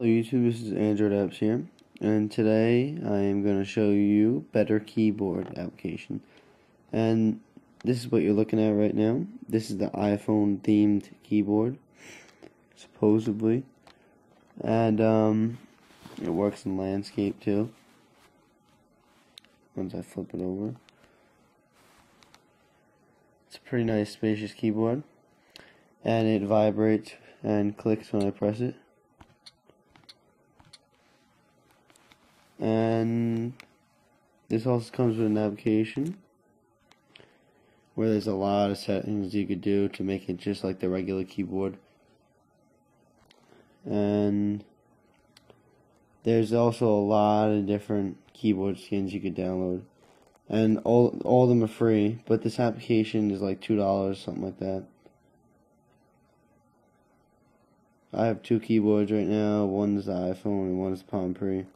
Hello YouTube, this is Android Apps here, and today I am going to show you Better Keyboard application. And this is what you're looking at right now. This is the iPhone themed keyboard, supposedly. And um, it works in landscape too. Once I flip it over. It's a pretty nice spacious keyboard. And it vibrates and clicks when I press it. This also comes with an application where there's a lot of settings you could do to make it just like the regular keyboard. And there's also a lot of different keyboard skins you could download. And all all of them are free but this application is like two dollars something like that. I have two keyboards right now. One's the iPhone and one's Palm Pre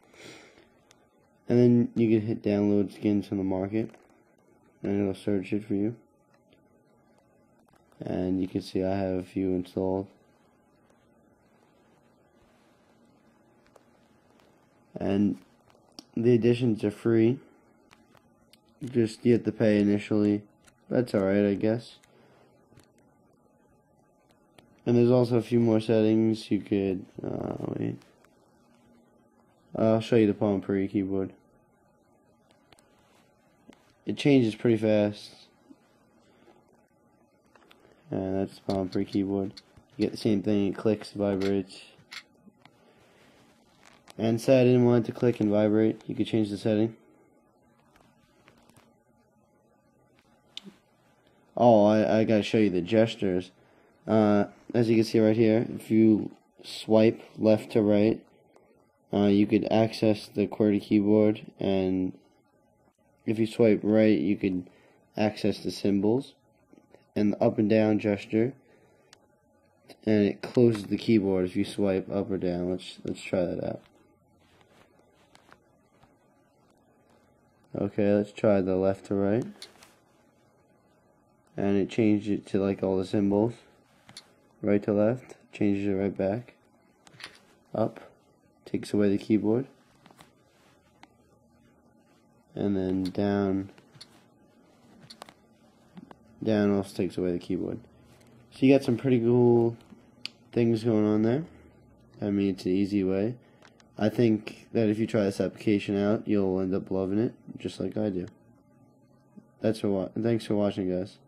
and then you can hit download skins from the market and it'll search it for you. And you can see I have a few installed. And the additions are free. Just you have to pay initially. That's alright, I guess. And there's also a few more settings you could, uh, wait. I'll show you the Palm Pre keyboard. It changes pretty fast. And that's Palm Pre keyboard. You get the same thing, it clicks, vibrates. And say I didn't want it to click and vibrate, you could change the setting. Oh, I, I gotta show you the gestures. Uh, as you can see right here, if you swipe left to right, uh, you could access the QWERTY keyboard and if you swipe right you could access the symbols and the up and down gesture and it closes the keyboard if you swipe up or down. Let's let's try that out. Okay let's try the left to right. And it changed it to like all the symbols. Right to left changes it right back. Up takes away the keyboard. And then down, down also takes away the keyboard. So you got some pretty cool things going on there. I mean, it's an easy way. I think that if you try this application out, you'll end up loving it, just like I do. That's for wa thanks for watching, guys.